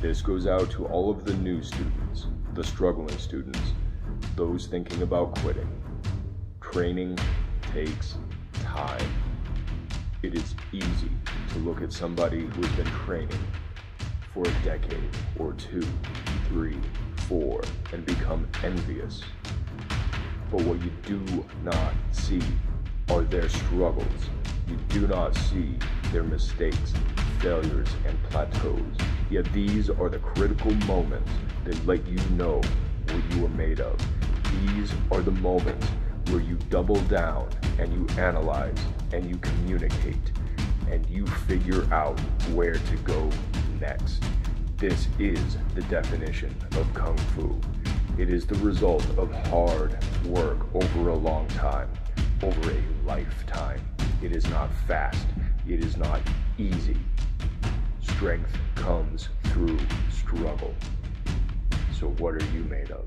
This goes out to all of the new students, the struggling students, those thinking about quitting. Training takes time. It is easy to look at somebody who has been training for a decade or two, three, four, and become envious. But what you do not see are their struggles. You do not see their mistakes, failures, and plateaus. Yet these are the critical moments that let you know what you are made of. These are the moments where you double down and you analyze and you communicate and you figure out where to go next. This is the definition of Kung Fu. It is the result of hard work over a long time, over a lifetime. It is not fast. It is not easy. Strength comes through struggle. So what are you made of?